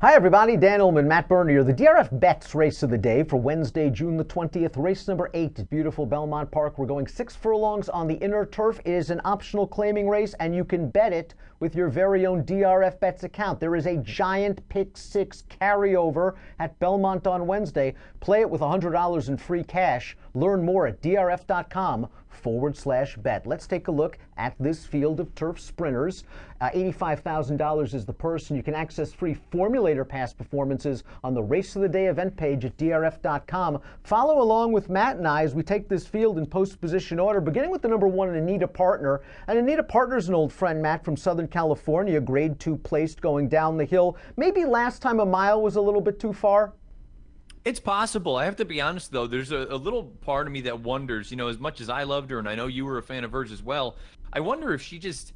Hi, everybody. Dan Illman, Matt Bernier. The DRF Bets race of the day for Wednesday, June the 20th. Race number eight beautiful Belmont Park. We're going six furlongs on the inner turf. It is an optional claiming race, and you can bet it with your very own DRF Bets account. There is a giant pick six carryover at Belmont on Wednesday. Play it with $100 in free cash. Learn more at drf.com forward slash bet. Let's take a look at this field of turf sprinters. Uh, $85,000 is the purse, and you can access free formulator past performances on the Race of the Day event page at drf.com. Follow along with Matt and I as we take this field in post position order, beginning with the number one, Anita Partner. And Anita Partner is an old friend, Matt, from Southern California, grade two placed going down the hill. Maybe last time a mile was a little bit too far. It's possible. I have to be honest, though. There's a, a, little part of me that wonders, you know, as much as I loved her, and I know you were a fan of hers as well, I wonder if she just,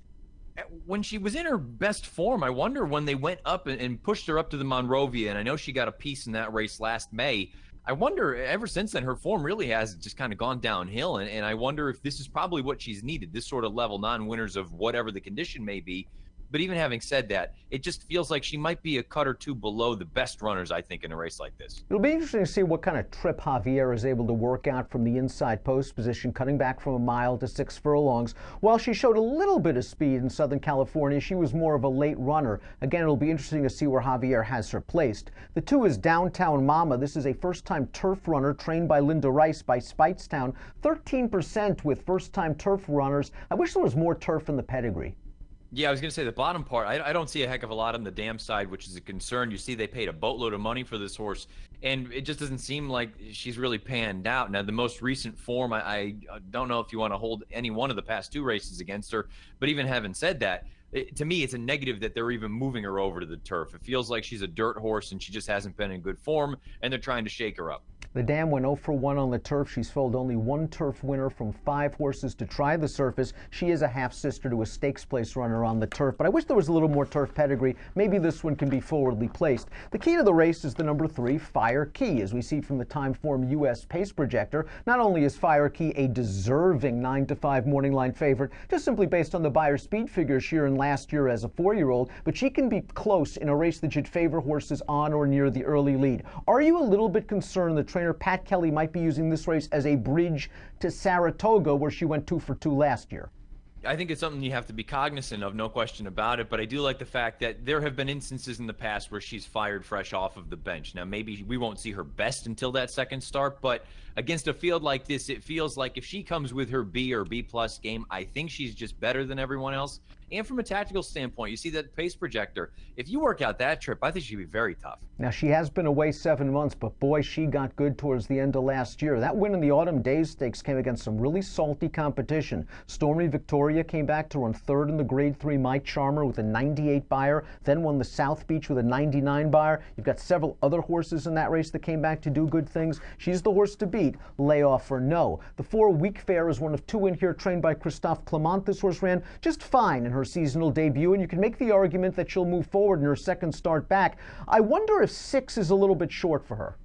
eh, when she was in her best form, I wonder when they went up and, and pushed her up to the Monrovia, and I know she got a piece in that race last May. I wonder, ever since then, her form really has just kind of gone downhill, and, and I wonder if this is probably what she's needed this sort of level non winners of whatever the condition may be but even having said that, it just feels like she might be a cut or two below the best runners, I think, in a race like this. It'll be interesting to see what kind of trip Javier is able to work out from the inside post position, cutting back from a mile to six furlongs. While she showed a little bit of speed in Southern California, she was more of a late runner. Again, it'll be interesting to see where Javier has her placed. The two is Downtown Mama. This is a first time turf runner trained by Linda Rice by Speightstown. 13% with first time turf runners. I wish there was more turf in the pedigree. Yeah, I was going to say the bottom part. I, I, don't see a heck of a lot on the dam side, which is a concern. You see, they paid a boatload of money for this horse, and it just doesn't seem like she's really panned out. Now, the most recent form, I, I uh, don't know if you want to hold any one of the past two races against her, but even having said that, it, to me, it's a negative that they're even moving her over to the turf. It feels like she's a dirt horse and she just hasn't been in good form, and they're trying to shake her up. The dam went 0 for 1 on the turf. She's filled only one turf winner from five horses to try the surface. She is a half sister to a stakes place runner on the turf, but I wish there was a little more turf pedigree. Maybe this one can be forwardly placed. The key to the race is the number three, Fire Key, as we see from the Timeform U.S. pace projector. Not only is Fire Key a deserving 9 to 5 morning line favorite, just simply based on the Beyer speed figures she earned last year as a four year old, but she can be close in a race that should favor horses on or near the early lead. Are you a little bit concerned the trainer Pat Kelly might be using this race as a bridge to Saratoga, where she went two for two last year. I think it's something you have to be cognizant of, no question about it. But I do like the fact that there have been instances in the past where she's fired fresh off of the bench. Now, maybe we won't see her best until that second start, but against a field like this, it feels like if she comes with her B or B plus game, I think she's just better than everyone else. And from a tactical standpoint, you see that pace projector. If you work out that trip, I think she'd be very tough. Now, she has been away seven months, but boy, she got good towards the end of last year. That win in the Autumn Days Stakes came against some really salty competition. Stormy Victoria came back to run third in the Grade 3 My Charmer with a 98 Beyer, then won the South Beach with a 99 Beyer. You've got several other horses in that race that came back to do good things. She's the horse to beat, layoff or no. The four week fair is one of two in here trained by Christophe Clement. This horse ran just fine in her seasonal debut, and you can make the argument that she'll move forward in her second start back. I wonder if six is a little bit short for her.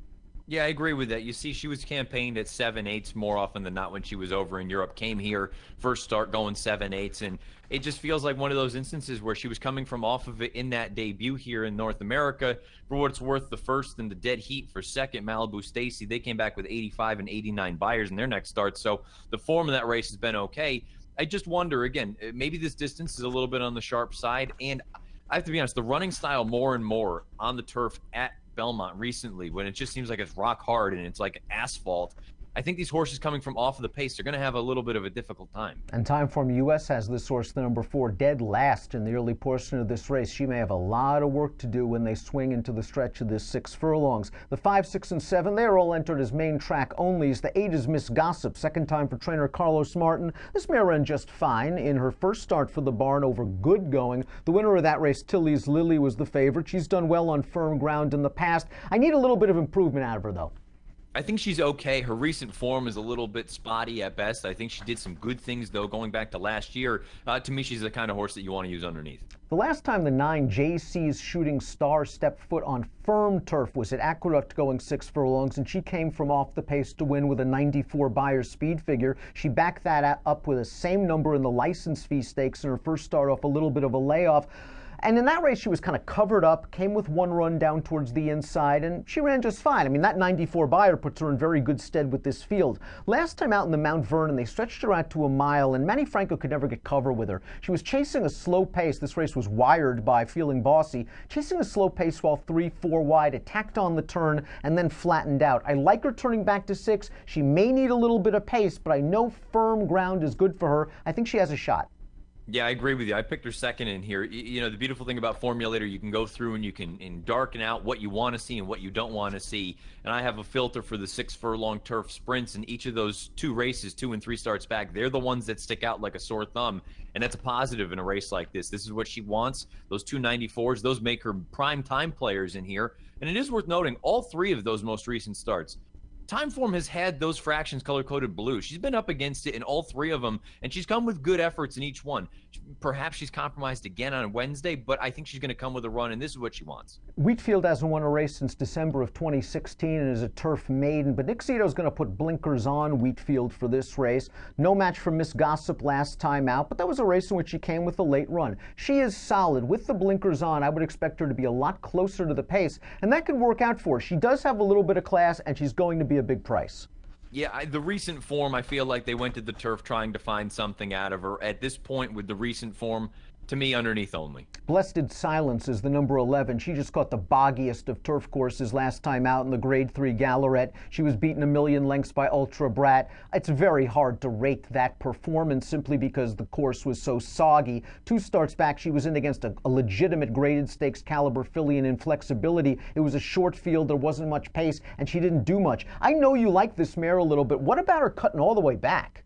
Yeah, I agree with that. You see, she was campaigned at seven eights more often than not when she was over in Europe. Came here, first start going seven eights, and it just feels like one of those instances where she was coming from off of it in that debut here in North America. For what it's worth, the first and the dead heat for second, Malibu Stacy, they came back with 85 and 89 Beyers in their next start. So the form of that race has been okay. I just wonder again, eh, maybe this distance is a little bit on the sharp side, and I have to be honest, the running style more and more on the turf at Belmont recently when it just seems like it's rock hard and it's like asphalt I think these horses coming from off of the pace, they're going to have a little bit of a difficult time. And Timeform US has this horse, the number four, dead last in the early portion of this race. She may have a lot of work to do when they swing into the stretch of this six furlongs. The five, six, and seven, they are all entered as main track onlys. The eight is Miss Gossip, second time for trainer Carlos Martin. This mare ran just fine in her first start for the barn over good going. The winner of that race, Tilly's Lily, was the favorite. She's done well on firm ground in the past. I need a little bit of improvement out of her, though. I think she's okay. Her recent form is a little bit spotty at best. I think she did some good things, though, going back to last year. Uh, to me, she's the kind of horse that you want to use underneath. The last time the nine JC's shooting star stepped foot on firm turf was at Aqueduct going six furlongs, and she came from off the pace to win with a 94 Beyer speed figure. She backed that up with the same number in the license fee stakes in her first start off a little bit of a layoff. And in that race, she was kind of covered up, came with one run down towards the inside, and she ran just fine. I mean, that 94 Beyer puts her in very good stead with this field. Last time out in the Mount Vernon, they stretched her out to a mile, and Manny Franco could never get cover with her. She was chasing a slow pace. This race was wired by feeling bossy, chasing a slow pace while three, four wide, attacked on the turn, and then flattened out. I like her turning back to six. She may need a little bit of pace, but I know firm ground is good for her. I think she has a shot. Yeah, I agree with you. I picked her second in here. You know, the beautiful thing about Formulator, you can go through and you can and darken out what you want to see and what you don't want to see. And I have a filter for the six furlong turf sprints, and each of those two races, two and three starts back, they're the ones that stick out like a sore thumb. And that's a positive in a race like this. This is what she wants. Those two 94s, those make her prime time players in here. And it is worth noting all three of those most recent starts Timeform has had those fractions color coded blue. She's been up against it in all three of them, and she's come with good efforts in each one. Perhaps she's compromised again on Wednesday, but I think she's going to come with a run, and this is what she wants. Wheatfield hasn't won a race since December of 2016 and is a turf maiden, but Nick Zito's going to put blinkers on Wheatfield for this race. No match for Miss Gossip last time out, but that was a race in which she came with a late run. She is solid. With the blinkers on, I would expect her to be a lot closer to the pace, and that could work out for her. She does have a little bit of class, and she's going to be a big price. Yeah, I, the recent form, I feel like they went to the turf trying to find something out of her. At this point, with the recent form, to me, underneath only. Blessed Silence is the number 11. She just caught the boggiest of turf courses last time out in the Grade 3 Gallorette. She was beaten a million lengths by Ultra Brat. It's very hard to rate that performance simply because the course was so soggy. Two starts back, she was in against a, a legitimate graded stakes caliber filly in inflexibility. It was a short field, there wasn't much pace, and she didn't do much. I know you like this mare a little bit. What about her cutting all the way back?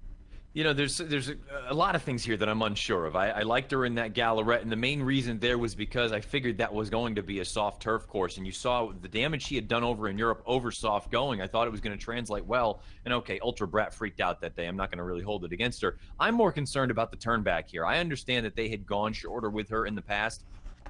You know, there's there's a, a, lot of things here that I'm unsure of. I, I liked her in that Gallorette, and the main reason there was because I figured that was going to be a soft turf course, and you saw the damage she had done over in Europe over soft going. I thought it was going to translate well, and okay, Ultra Brat freaked out that day. I'm not going to really hold it against her. I'm more concerned about the turn back here. I understand that they had gone shorter with her in the past,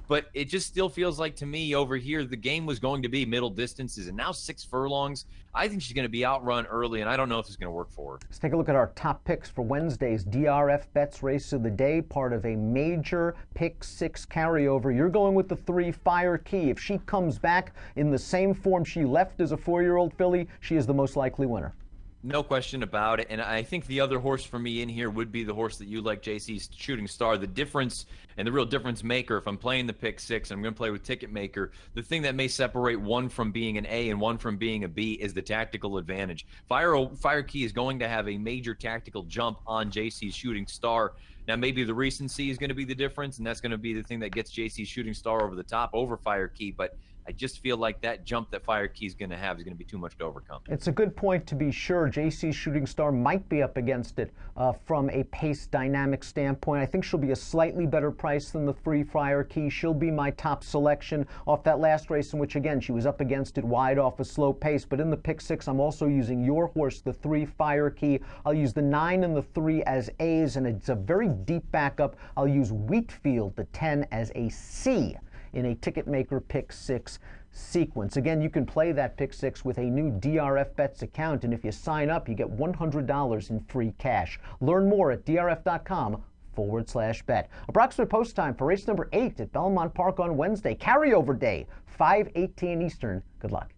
but it just still feels like to me over here the game was going to be middle distances and now six furlongs i think she's going to be outrun early and i don't know if it's going to work for her. Let's take a look at our top picks for wednesday's drf bets race of the day part of a major pick six carryover. You're going with the three fire key. If she comes back in the same form she left as a four-year-old filly she is the most likely winner no question about it. And I think the other horse for me in here would be the horse that you like, JC's Shooting Star. The difference and the real difference maker, if I'm playing the pick six, and I'm going to play with Ticket Maker. The thing that may separate one from being an A and one from being a B is the tactical advantage. Fire, Fire Key is going to have a major tactical jump on JC's Shooting Star. Now, maybe the recency is going to be the difference, and that's going to be the thing that gets JC's Shooting Star over the top over Fire Key. But I just feel like that jump that Fire Key is going to have is going to be too much to overcome. It's a good point to be sure. JC Shooting Star might be up against it uh, from a pace dynamic standpoint. I think she'll be a slightly better price than the Free Fire Key. She'll be my top selection off that last race in which, again, she was up against it wide off a slow pace. But in the pick six, I'm also using your horse, the Three Fire Key. I'll use the nine and the three as A's, and it's a very deep backup. I'll use Wheatfield, the 10, as a C in a ticket maker pick six sequence. Again, you can play that pick six with a new DRF Bets account, and if you sign up, you get $100 in free cash. Learn more at drf.com forward slash bet. Approximate post time for race number eight at Belmont Park on Wednesday, carryover day, 518 Eastern. Good luck.